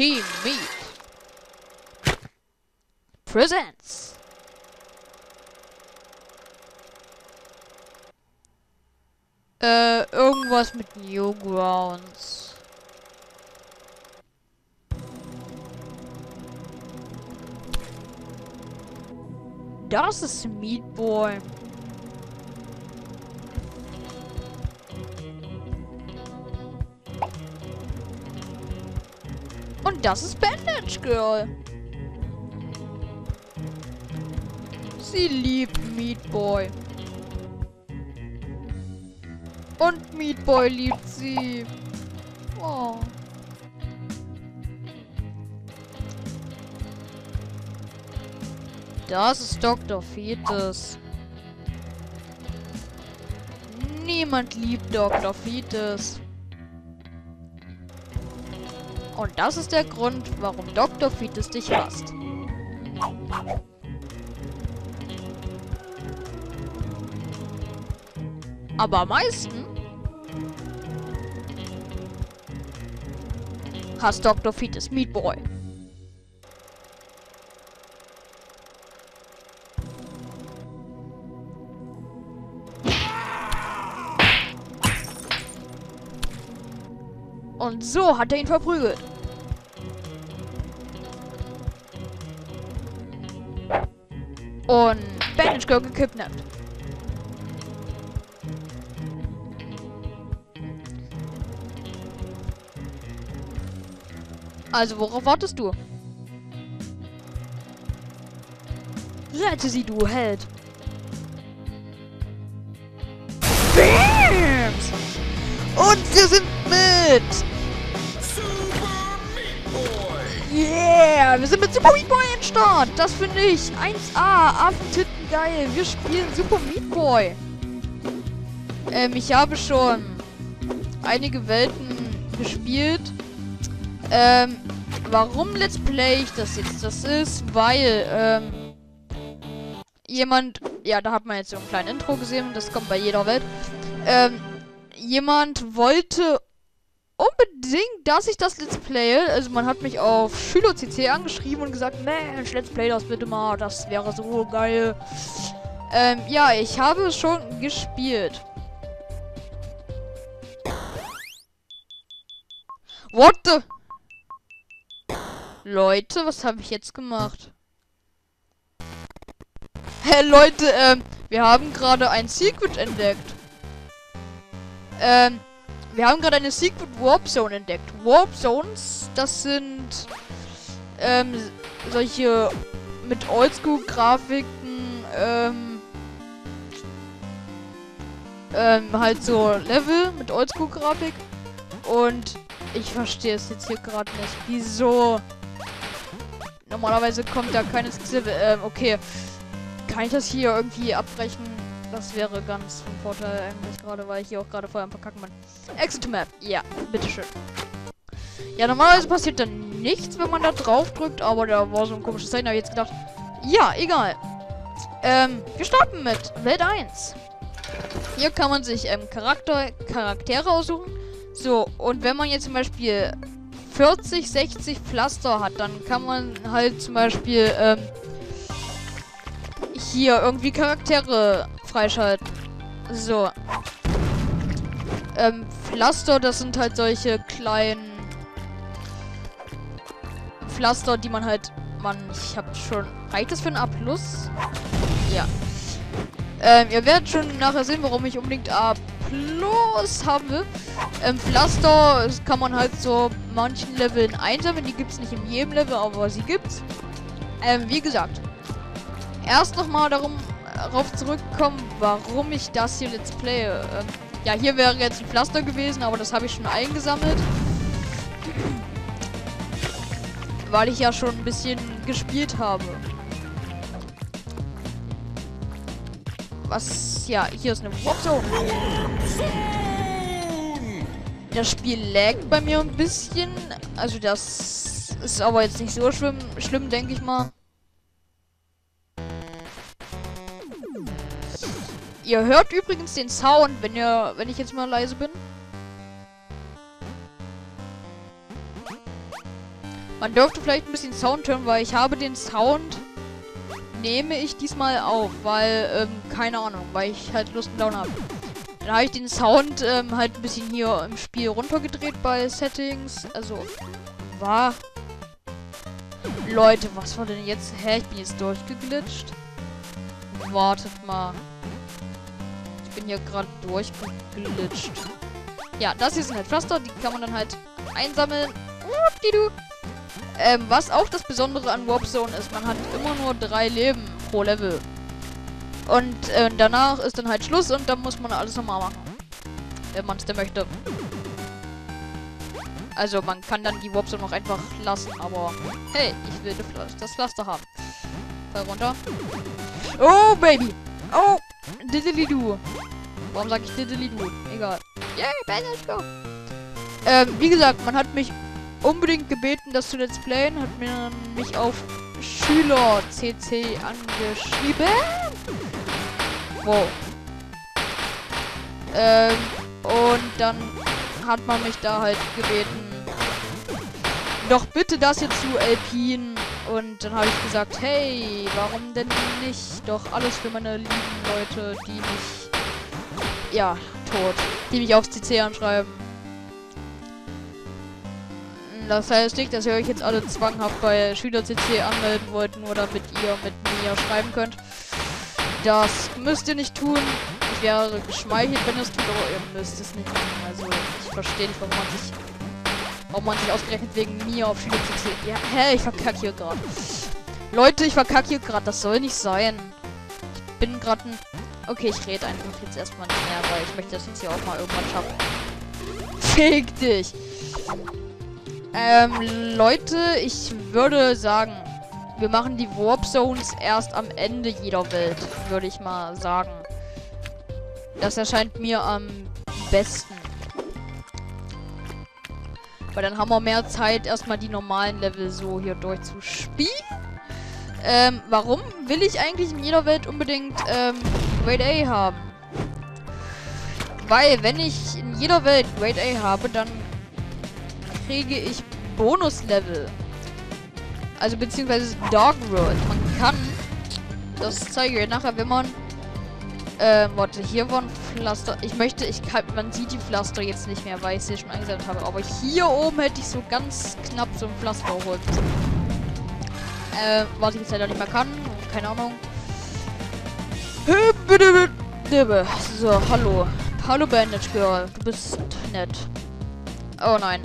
Team Meat presents Äh, irgendwas mit Newgrounds. Das ist Meat Und das ist Bandage Girl. Sie liebt Meat Boy. Und Meat Boy liebt sie. Oh. Das ist Dr. Fetus. Niemand liebt Dr. Fetus. Und das ist der Grund, warum Dr. Fetus dich hasst. Aber am meisten hasst Dr. Fetus Meat Boy. Und so hat er ihn verprügelt. Und Bandage Girl gekidnappt. Also, worauf wartest du? Rette sie, du Held. Bams! Und wir sind mit! Wir sind mit Super Meat Boy am Start! Das finde ich 1A! Affentitten geil! Wir spielen Super Meat Boy! Ähm, ich habe schon einige Welten gespielt. Ähm, warum Let's Play ich das jetzt? Das ist, weil, ähm, jemand, ja, da hat man jetzt so ein kleines Intro gesehen, das kommt bei jeder Welt. Ähm, jemand wollte unbedingt, dass ich das Let's Play, also man hat mich auf SchülerCC angeschrieben und gesagt, Mensch, Let's Play das bitte mal, das wäre so geil. Ähm, ja, ich habe es schon gespielt. What the? Leute, was habe ich jetzt gemacht? Hä, hey, Leute, ähm, wir haben gerade ein Secret entdeckt. Ähm, wir haben gerade eine Secret Warp Zone entdeckt. Warp Zones, das sind, ähm, solche mit Oldschool-Grafiken, ähm, ähm, halt so Level mit Oldschool-Grafik. Und ich verstehe es jetzt hier gerade nicht. Wieso? Normalerweise kommt da keine Skizze. Ähm, okay. Kann ich das hier irgendwie abbrechen? Das wäre ganz von Vorteil eigentlich gerade, weil ich hier auch gerade vorher am Verkacken bin. Exit Map. Ja, bitteschön. Ja, normalerweise passiert dann nichts, wenn man da drauf drückt, aber da war so ein komisches Zeichen. Da habe ich jetzt gedacht, ja, egal. Ähm, wir starten mit Welt 1. Hier kann man sich ähm, Charakter, Charaktere aussuchen. So, und wenn man jetzt zum Beispiel 40, 60 Pflaster hat, dann kann man halt zum Beispiel ähm, hier irgendwie Charaktere freischalten. So. Ähm, Pflaster, das sind halt solche kleinen Pflaster, die man halt. Man, ich hab schon. Reicht das für ein A? Ja. Ähm, ihr werdet schon nachher sehen, warum ich unbedingt A Plus will. Ähm, Pflaster kann man halt so manchen Leveln einsammeln. Die gibt es nicht in jedem Level, aber sie gibt's. Ähm, wie gesagt. Erst nochmal darum darauf zurückkommen, warum ich das hier Let's Play. Ähm, ja, hier wäre jetzt ein Pflaster gewesen, aber das habe ich schon eingesammelt. Weil ich ja schon ein bisschen gespielt habe. Was, ja, hier ist eine Warpzone. Das Spiel laggt bei mir ein bisschen. Also das ist aber jetzt nicht so schlimm, schlimm denke ich mal. Ihr hört übrigens den Sound, wenn ihr, wenn ich jetzt mal leise bin. Man dürfte vielleicht ein bisschen Sound hören, weil ich habe den Sound nehme ich diesmal auf, weil, ähm, keine Ahnung, weil ich halt Lust und Laune habe. Dann habe ich den Sound ähm, halt ein bisschen hier im Spiel runtergedreht bei Settings. Also, war... Leute, was war denn jetzt? Hä, ich bin jetzt durchgeglitscht. Wartet mal. Bin hier gerade durchgeglitscht. Ja, das hier sind halt Pflaster, die kann man dann halt einsammeln. Ähm, was auch das Besondere an Warp Zone ist, man hat immer nur drei Leben pro Level. Und äh, danach ist dann halt Schluss und dann muss man alles nochmal machen. Wenn man es denn möchte. Also man kann dann die Warp Zone noch einfach lassen, aber hey, ich will das Pflaster haben. Fall runter. Oh, Baby! Oh! Diddly-doo. Warum sag ich Diddly-doo? Egal. Yay, let's go! Ähm, wie gesagt, man hat mich unbedingt gebeten, das zu Let's Playen. Hat mir mich auf Schüler CC angeschrieben. Wow. Ähm, und dann hat man mich da halt gebeten, doch bitte das jetzt zu Alpin. Und dann habe ich gesagt, hey, warum denn nicht? Doch alles für meine lieben Leute, die mich, ja, tot, die mich aufs CC anschreiben. Das heißt nicht, dass ihr euch jetzt alle zwanghaft bei SchülerCC anmelden wollt, nur damit ihr mit mir schreiben könnt. Das müsst ihr nicht tun. Ich wäre geschmeichelt, wenn ihr es tut, aber ihr müsst es nicht machen. Also ich verstehe nicht, warum man sich warum man sich ausgerechnet wegen mir auf SchülerCC... Ja, hä, ich verkacke hier gerade. Leute, ich verkacke hier gerade. Das soll nicht sein. Ich bin gerade ein... Okay, ich rede einfach jetzt erstmal nicht mehr, weil ich möchte das jetzt hier auch mal irgendwann schaffen. Fick dich! Ähm, Leute, ich würde sagen, wir machen die Warp Zones erst am Ende jeder Welt, würde ich mal sagen. Das erscheint mir am besten. Weil dann haben wir mehr Zeit, erstmal die normalen Level so hier durchzuspielen. Ähm, warum will ich eigentlich in jeder Welt unbedingt, ähm, Grade A haben? Weil, wenn ich in jeder Welt Grade A habe, dann kriege ich Bonuslevel. Also beziehungsweise Dog World. Man kann, das zeige ich nachher, wenn man, äh, warte, hier waren Pflaster. Ich möchte, ich kann, man sieht die Pflaster jetzt nicht mehr, weil ich sie schon eingesammelt habe. Aber hier oben hätte ich so ganz knapp so ein Pflaster holen Äh, was ich jetzt leider nicht mehr kann. Keine Ahnung. So, hallo. Hallo Bandage Girl. Du bist nett. Oh nein.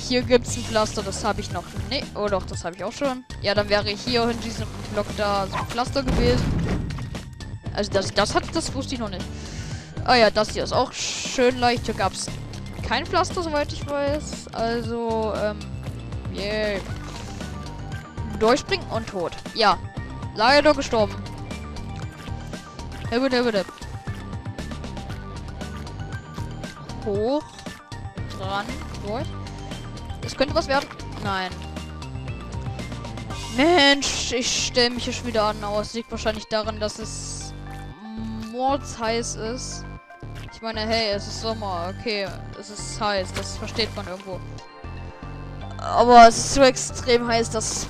Hier gibt es ein Pflaster, das habe ich noch. Nee, oh doch, das habe ich auch schon. Ja, dann wäre hier in diesem Block da so ein Pflaster gewesen. Also das, das hat, das wusste ich noch nicht. Ah ja, das hier ist auch schön leicht. Hier gab es kein Pflaster, soweit ich weiß. Also, ähm, yeah. Durchspringen und tot. Ja, leider gestorben. Hoch. Dran. Durch. Es könnte was werden. Nein. Mensch, ich stelle mich hier schon wieder an. Aber es liegt wahrscheinlich daran, dass es heiß ist. Ich meine, hey, es ist Sommer. Okay, es ist heiß. Das versteht man irgendwo. Aber es ist so extrem heiß, dass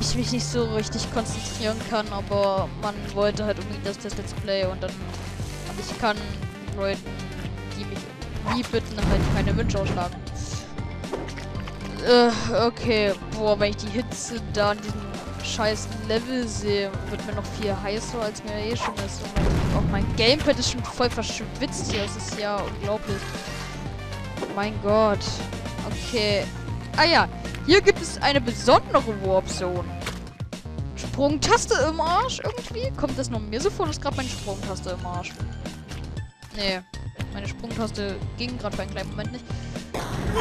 ich mich nicht so richtig konzentrieren kann. Aber man wollte halt irgendwie das, das Let's Play und dann... Und ich kann Leuten, die mich nie bitten, halt keine Wünsche ausschlagen. Äh, okay. Boah, wenn ich die Hitze da in diesem scheiß Level sehe, wird mir noch viel heißer, als mir eh schon ist. Und auch mein Gamepad ist schon voll verschwitzt hier. Das ist ja unglaublich. Mein Gott. Okay. Ah ja, hier gibt es eine besondere Warp Zone. Sprungtaste im Arsch irgendwie? Kommt das nur mir so vor, dass gerade meine Sprungtaste im Arsch? Nee, meine Sprungtaste ging gerade für einen kleinen Moment nicht.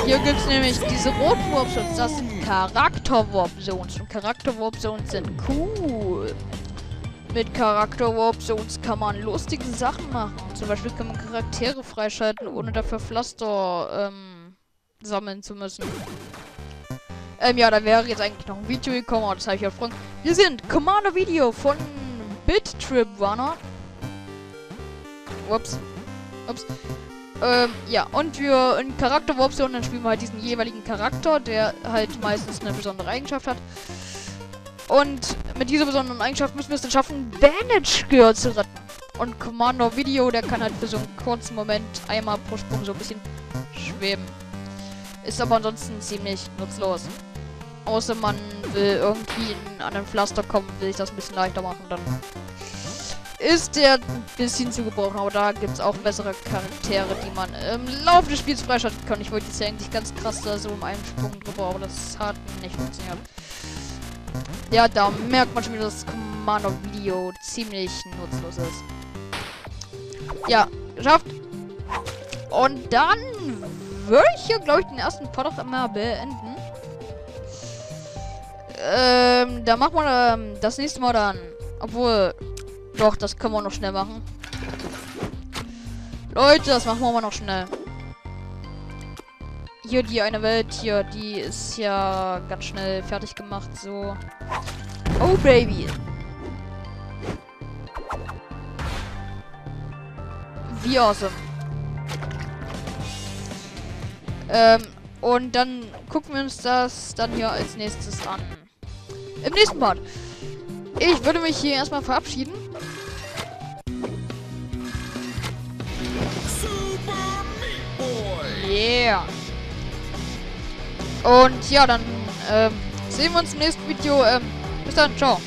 Hier gibt es nämlich diese roten Warp Zones. Das sind Charakter Warp Zones. Und Charakter Warp Zones sind cool. Mit Charakter Warp Zones kann man lustige Sachen machen. Zum Beispiel kann man Charaktere freischalten, ohne dafür Pflaster ähm, sammeln zu müssen. Ähm, ja, da wäre jetzt eigentlich noch ein Video gekommen, aber das habe ich auch freuen. Wir sind Commander Video von BitTrip Runner. Ups. Ups. Ähm, ja, und für einen Charakteroption, dann spielen wir halt diesen jeweiligen Charakter, der halt meistens eine besondere Eigenschaft hat. Und mit dieser besonderen Eigenschaft müssen wir es dann schaffen, Bandage Girl zu retten. Und Commander Video, der kann halt für so einen kurzen Moment einmal pro Sprung so ein bisschen schweben. Ist aber ansonsten ziemlich nutzlos. Außer man will irgendwie an ein Pflaster kommen, will ich das ein bisschen leichter machen, dann ist der ein bisschen zu gebrauchen. Aber da gibt es auch bessere Charaktere, die man im Laufe des Spiels freischalten kann. Ich wollte jetzt ja eigentlich ganz krass da so um einen Sprung drüber, aber das hat nicht funktioniert. Ja, da merkt man schon wieder, dass Commander-Video ziemlich nutzlos ist. Ja, geschafft. Und dann würde ich hier, glaube ich, den ersten Part auch immer beenden. Ähm, da machen wir ähm, das nächste Mal dann. Obwohl, doch, das können wir noch schnell machen. Leute, das machen wir mal noch schnell. Hier die eine Welt hier, die ist ja ganz schnell fertig gemacht, so. Oh, Baby. Wie awesome. Ähm, und dann gucken wir uns das dann hier als nächstes an. Im nächsten Part. Ich würde mich hier erstmal verabschieden. Yeah. Und ja, dann ähm, sehen wir uns im nächsten Video. Ähm, bis dann, ciao.